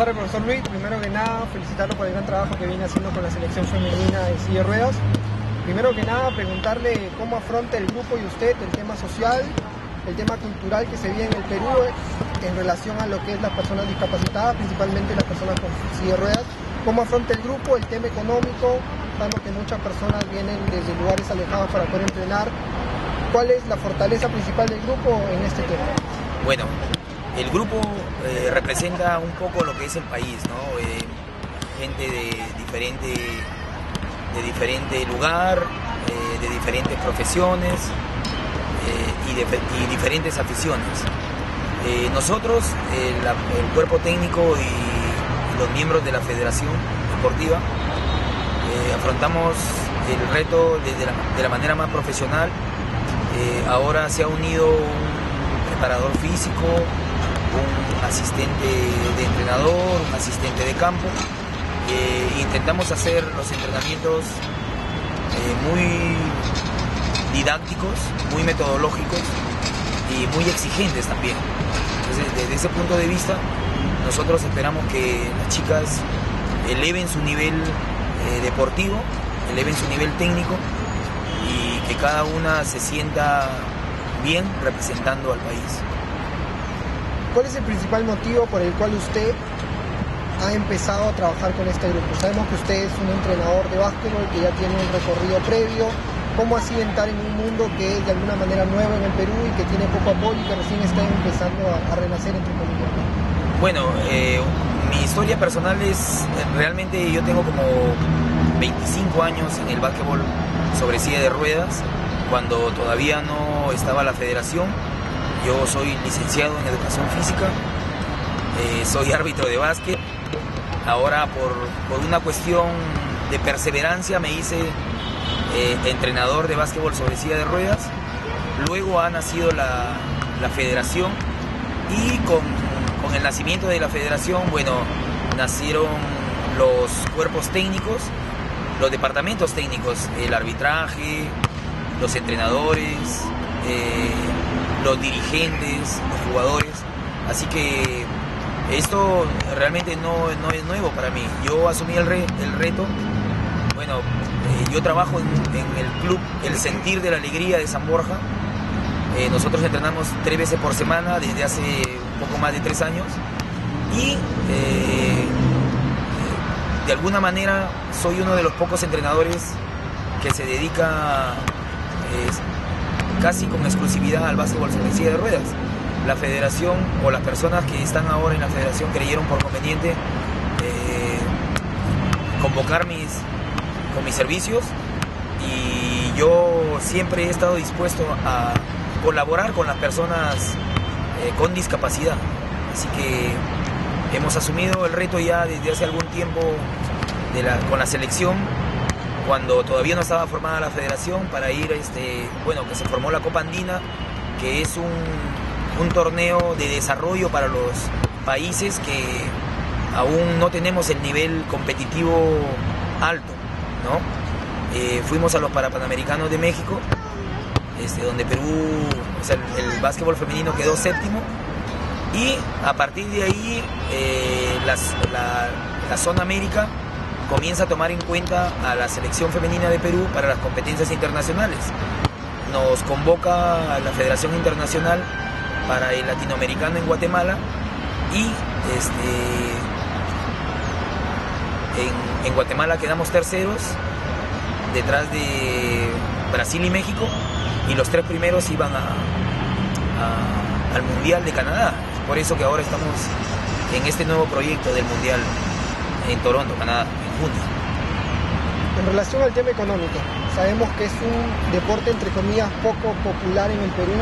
tardes, profesor Luis. Primero que nada, felicitarlo por el gran trabajo que viene haciendo con la selección femenina de silla ruedas. Primero que nada, preguntarle cómo afronta el grupo y usted el tema social, el tema cultural que se vive en el Perú en relación a lo que es las personas discapacitadas, principalmente las personas con silla de ruedas. ¿Cómo afronta el grupo el tema económico, dando que muchas personas vienen desde lugares alejados para poder entrenar? ¿Cuál es la fortaleza principal del grupo en este tema? Bueno, el grupo eh, representa un poco lo que es el país. Eh, gente de diferente, de diferente lugar, eh, de diferentes profesiones y, de, diferentes aficiones. nosotros, el, cuerpo técnico y los miembros de la Federación Deportiva, afrontamos el reto de, la, de la manera más profesional. ahora se ha unido un preparador físico, un asistente de entrenador, un asistente de campo. Eh, intentamos hacer los entrenamientos eh, muy didácticos, muy metodológicos y muy exigentes también. Entonces, desde ese punto de vista, nosotros esperamos que las chicas eleven su nivel eh, deportivo, eleven su nivel técnico y que cada una se sienta bien representando al país. ¿Cuál es el principal motivo por el cual usted ha empezado a trabajar con este grupo? Sabemos que usted es un entrenador de básquetbol que ya tiene un recorrido previo. ¿Cómo así entrar en un mundo que es de alguna manera nuevo en el Perú y que tiene poco apoyo y que recién está empezando a, renacer entre comillas? Bueno, eh, mi historia personal es, realmente yo tengo como 25 años en el básquetbol sobre silla de ruedas, cuando todavía no estaba la federación yo soy licenciado en educación física, eh, soy árbitro de básquet. Ahora por, una cuestión de perseverancia me hice eh, entrenador de básquetbol sobre silla de ruedas. Luego ha nacido la, federación y con, con, el nacimiento de la federación, bueno, nacieron los cuerpos técnicos, los departamentos técnicos, el arbitraje, los entrenadores, eh, los dirigentes, los jugadores. Así que esto realmente no, es nuevo para mí. Yo asumí el, el reto. Bueno, eh, yo trabajo en, el club El Sentir de la Alegría de San Borja. Eh, nosotros entrenamos tres veces por semana desde hace un poco más de tres años. Y de alguna manera soy uno de los pocos entrenadores que se dedica casi con exclusividad al básquetbol silla de ruedas. La federación o las personas que están ahora en la federación creyeron por conveniente eh, convocar mis, con mis servicios y yo siempre he estado dispuesto a colaborar con las personas eh, con discapacidad. Así que hemos asumido el reto ya desde hace algún tiempo con la selección cuando todavía no estaba formada la federación para ir, este, bueno, que se formó la Copa Andina, que es un, torneo de desarrollo para los países que aún no tenemos el nivel competitivo alto, ¿no? Eh, fuimos a los Parapanamericanos de México, este, donde Perú, o sea, el, básquetbol femenino quedó séptimo, y a partir de ahí eh, la, la zona América comienza a tomar en cuenta a la selección femenina de Perú para las competencias internacionales. Nos convoca a la Federación Internacional para el Latinoamericano en Guatemala y este, en, Guatemala quedamos terceros detrás de Brasil y México y los tres primeros iban al Mundial de Canadá. Por eso que ahora estamos en este nuevo proyecto del Mundial en Toronto, Canadá. En relación al tema económico, sabemos que es un deporte entre comillas poco popular en el Perú.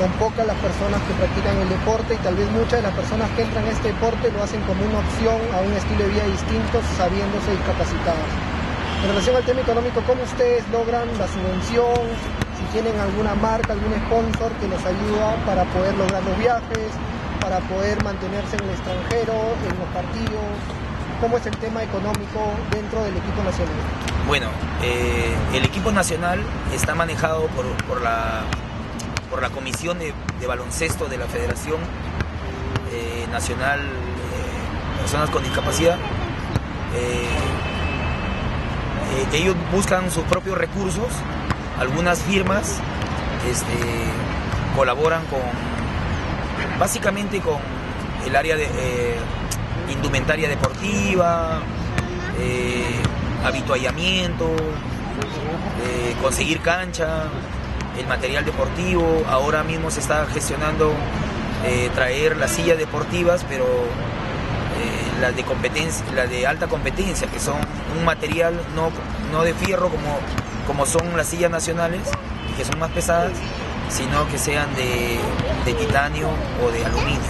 Son pocas las personas que practican el deporte y tal vez muchas de las personas que entran a este deporte lo hacen como una opción a un estilo de vida distinto sabiéndose discapacitadas. En relación al tema económico, ¿cómo ustedes logran la subvención? Si tienen alguna marca, algún sponsor que los ayuda para poder lograr los viajes, para poder mantenerse en el extranjero, en los partidos, cómo es el tema económico dentro del equipo nacional. Bueno, eh, el equipo nacional está manejado por, la, por la Comisión de, Baloncesto de la Federación eh, Nacional, eh, personas con discapacidad. Eh, ellos buscan sus propios recursos, algunas firmas este, colaboran con, básicamente con el área de indumentaria deportiva, eh, habituallamiento, conseguir cancha, el material deportivo. Ahora mismo se está gestionando traer las sillas deportivas, pero las de competencia, las de alta competencia, que son un material no, no de fierro como, como son las sillas nacionales, que son más pesadas, sino que sean de, titanio o de aluminio.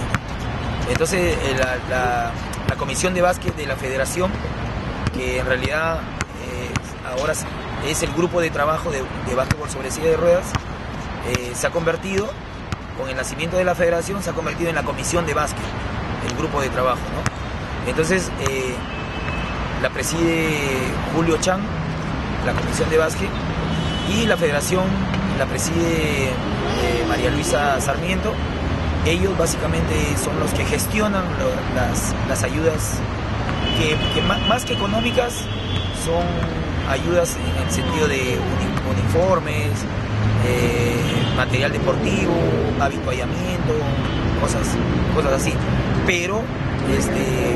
Entonces eh, la, comisión de básquet de la federación, que en realidad eh, ahora es el grupo de trabajo de, de básquetbol sobre silla de ruedas, eh, se ha convertido, con el nacimiento de la federación, se ha convertido en la comisión de básquet, el grupo de trabajo. Entonces, la preside Julio Chan, la comisión de básquet, y la federación la preside eh, María Luisa Sarmiento. Ellos básicamente son los que gestionan las, ayudas que, más, que económicas son ayudas en el sentido de uniformes, eh, material deportivo, habituallamiento, cosas, cosas así. Pero este,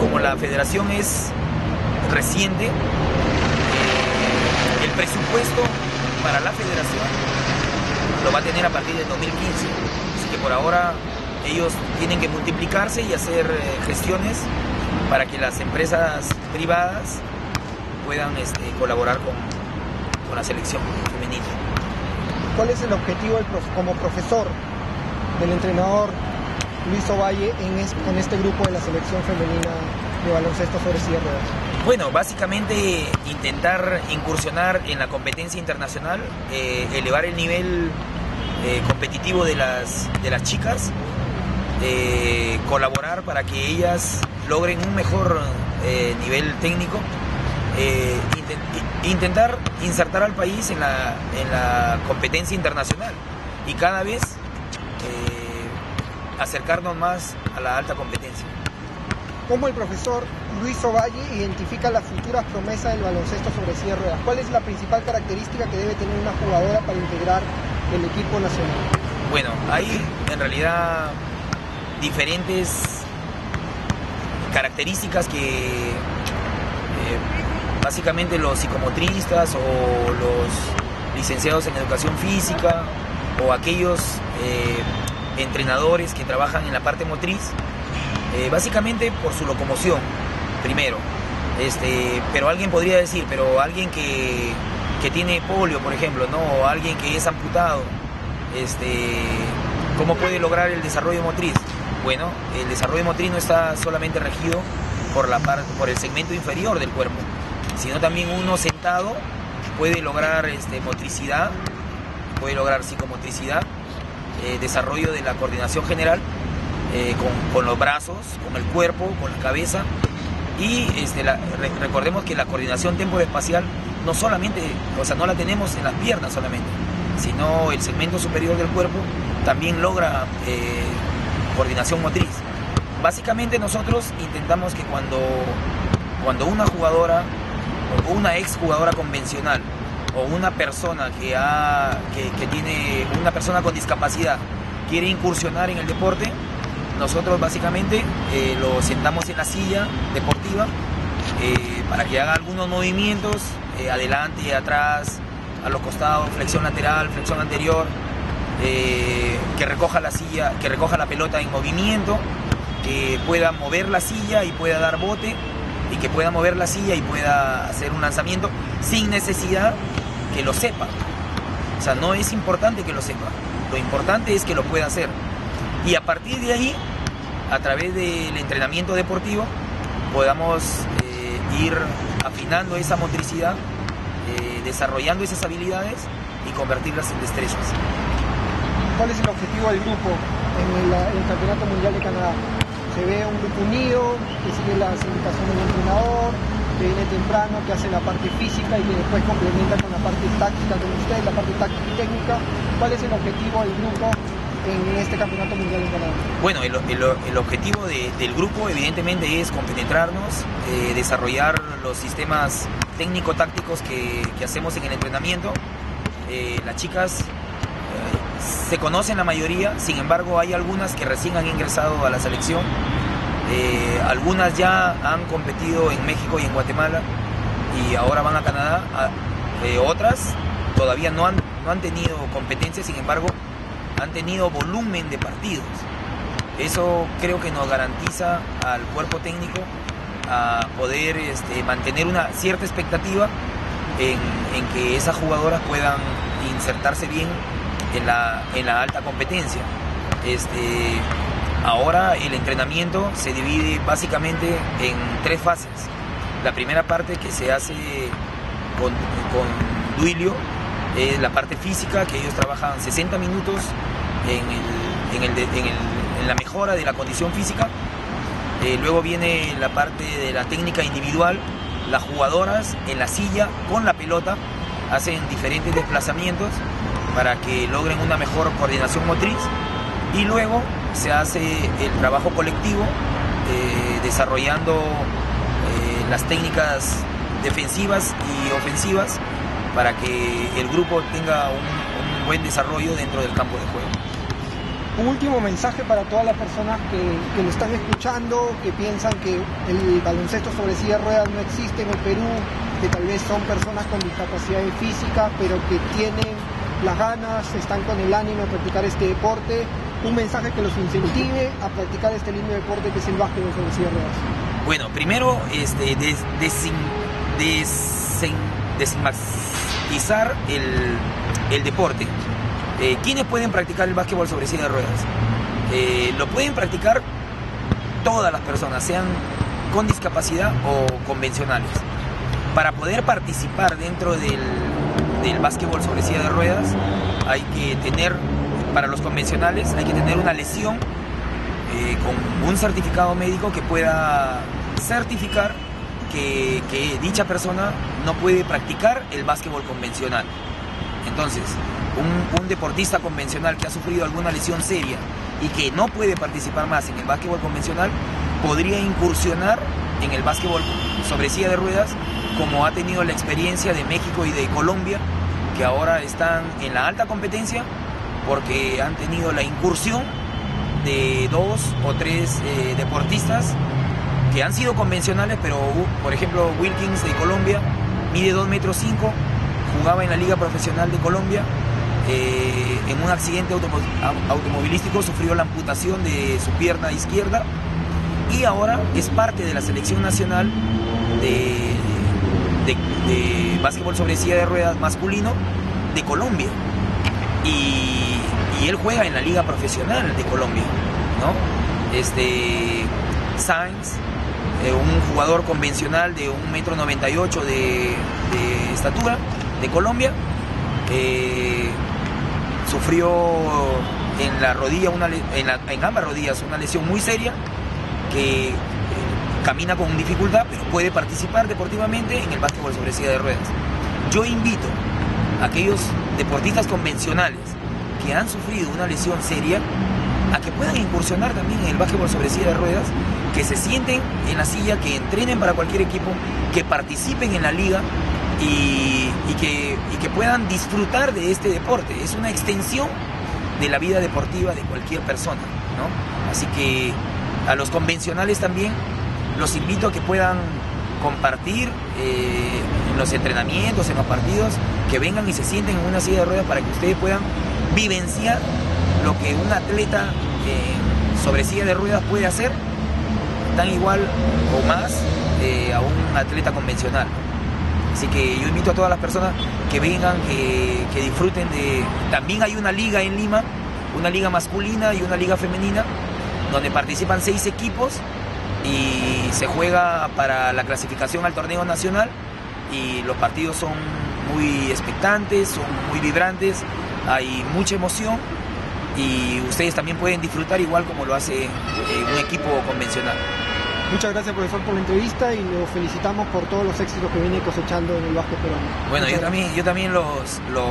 como la federación es reciente, el presupuesto para la federación lo va a tener a partir del 2015. Así que por ahora ellos tienen que multiplicarse y hacer eh, gestiones para que las empresas privadas puedan este, colaborar con, con, la selección femenina. ¿Cuál es el objetivo como profesor del entrenador Luis Ovalle en, este grupo de la selección femenina de baloncesto sobre silla Bueno, básicamente intentar incursionar en la competencia internacional, eh, elevar el nivel eh, competitivo de las, de las chicas, eh, colaborar para que ellas logren un mejor nivel técnico, intentar insertar al país en la, en la competencia internacional y cada vez acercarnos más a la alta competencia. ¿Cómo el profesor Luis Ovalle identifica las futuras promesas del baloncesto sobre silla ruedas? ¿Cuál es la principal característica que debe tener una jugadora para integrar el equipo nacional? Bueno, hay en realidad diferentes características que eh, básicamente los psicomotristas o los licenciados en educación física o aquellos eh, entrenadores que trabajan en la parte motriz, eh, básicamente por su locomoción, primero. Este, pero alguien podría decir, pero alguien que, que tiene polio, por ejemplo, ¿no? o alguien que es amputado, este, ¿cómo puede lograr el desarrollo motriz? Bueno, el desarrollo motriz no está solamente regido por, la por el segmento inferior del cuerpo, sino también uno sentado puede lograr este, motricidad, puede lograr psicomotricidad eh, desarrollo de la coordinación general eh, con, los brazos, con el cuerpo, con la cabeza. Y este, recordemos que la coordinación temporal-espacial no solamente, o sea, no la tenemos en las piernas solamente, sino el segmento superior del cuerpo también logra eh, coordinación motriz. Básicamente nosotros intentamos que cuando, cuando una jugadora una ex jugadora convencional o una persona que, ha, que, tiene una persona con discapacidad quiere incursionar en el deporte, nosotros básicamente eh, lo sentamos en la silla deportiva eh, para que haga algunos movimientos eh, adelante y atrás, a los costados, flexión lateral, flexión anterior, que recoja la silla, que recoja la pelota en movimiento, que pueda mover la silla y pueda dar bote y que pueda mover la silla y pueda hacer un lanzamiento sin necesidad que lo sepa. O sea, no es importante que lo sepa. Lo importante es que lo pueda hacer. Y a partir de ahí, a través del entrenamiento deportivo, podamos eh, ir afinando esa motricidad, eh, desarrollando esas habilidades y convertirlas en destrezas. ¿Cuál es el objetivo del grupo en el, Campeonato Mundial de Canadá? Se ve un grupo unido, que sigue las indicaciones del entrenador, que viene temprano, que hace la parte física y que después complementa con la parte táctica con ustedes, la parte táctica y técnica. ¿Cuál es el objetivo del grupo en este campeonato mundial en Canadá? Bueno, el, el, objetivo del grupo evidentemente es compenetrarnos, eh, desarrollar los sistemas técnico-tácticos que, hacemos en el entrenamiento. Eh, las chicas eh, se conocen la mayoría, sin embargo hay algunas que recién han ingresado a la selección, algunas ya han competido en México y en Guatemala y ahora van a Canadá, otras todavía no han, no han tenido competencia, sin embargo han tenido volumen de partidos. Eso creo que nos garantiza al cuerpo técnico a poder este, mantener una cierta expectativa en, que esas jugadoras puedan insertarse bien en la, en alta competencia. Este, ahora el entrenamiento se divide básicamente en tres fases. La primera parte que se hace con, con Duilio, es la parte física, que ellos trabajan 60 minutos en, la mejora de la condición física. Eh, luego viene la parte de la técnica individual. Las jugadoras en la silla con la pelota hacen diferentes desplazamientos para que logren una mejor coordinación motriz. Y luego se hace el trabajo colectivo eh, desarrollando eh, las técnicas defensivas y ofensivas para que el grupo tenga un, buen desarrollo dentro del campo de juego. Un último mensaje para todas las personas que, lo están escuchando, que piensan que el baloncesto sobre silla de ruedas no existe en el Perú, que tal vez son personas con discapacidad física, pero que tienen las ganas, están con el ánimo de practicar este deporte. Un mensaje que los incentive a practicar este lindo deporte que es el básquetbol sobre silla de ruedas. Bueno, primero, este, el, deporte. Eh, ¿Quiénes pueden practicar el básquetbol sobre silla de ruedas? Eh, lo pueden practicar todas las personas, sean con discapacidad o convencionales. Para poder participar dentro del, del básquetbol sobre silla de ruedas hay que tener, para los convencionales, hay que tener una lesión eh, con un certificado médico que pueda certificar que, dicha persona no puede practicar el básquetbol convencional. Entonces, un, deportista convencional que ha sufrido alguna lesión seria y que no puede participar más en el básquetbol convencional, podría incursionar en el básquetbol sobre silla de ruedas, como ha tenido la experiencia de México y de Colombia, que ahora están en la alta competencia porque han tenido la incursión de dos o tres eh, deportistas que han sido convencionales, pero por ejemplo Wilkins de Colombia mide 2 metros 5, jugaba en la Liga Profesional de Colombia, eh, en un accidente automovilístico sufrió la amputación de su pierna izquierda y ahora es parte de la selección nacional de, de, básquetbol sobre silla de ruedas masculino de Colombia. Y, él juega en la liga profesional de Colombia, ¿no? Este, Sainz eh, un jugador convencional de 1,98 metro 98 de, estatura de Colombia. Eh, sufrió en la una, en, ambas rodillas, una lesión muy seria que eh, camina con dificultad, pero puede participar deportivamente en el básquetbol sobre silla de ruedas. Yo invito a aquellos deportistas convencionales que han sufrido una lesión seria a que puedan incursionar también en el básquetbol sobre silla de ruedas que se sienten en la silla, que entrenen para cualquier equipo, que participen en la liga y, que, que puedan disfrutar de este deporte. Es una extensión de la vida deportiva de cualquier persona. ¿no? Así que a los convencionales también los invito a que puedan compartir eh, en los entrenamientos, en los partidos, que vengan y se sienten en una silla de ruedas para que ustedes puedan vivenciar lo que un atleta eh, sobre silla de ruedas puede hacer tan igual o más eh, a un atleta convencional. Así que yo invito a todas las personas que vengan, que, disfruten de... También hay una liga en Lima, una liga masculina y una liga femenina, donde participan seis equipos y se juega para la clasificación al torneo nacional y los partidos son muy expectantes, son muy vibrantes, hay mucha emoción y ustedes también pueden disfrutar igual como lo hace eh, un equipo convencional. Muchas gracias profesor por la entrevista y lo felicitamos por todos los éxitos que viene cosechando en el básquet peruano. Bueno, yo también, yo también los, los,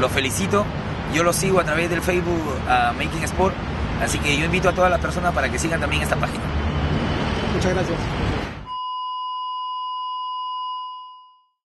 los felicito Yo lo sigo a través del Facebook a Making Sport, así que yo invito a todas las personas para que sigan también esta página. Muchas gracias.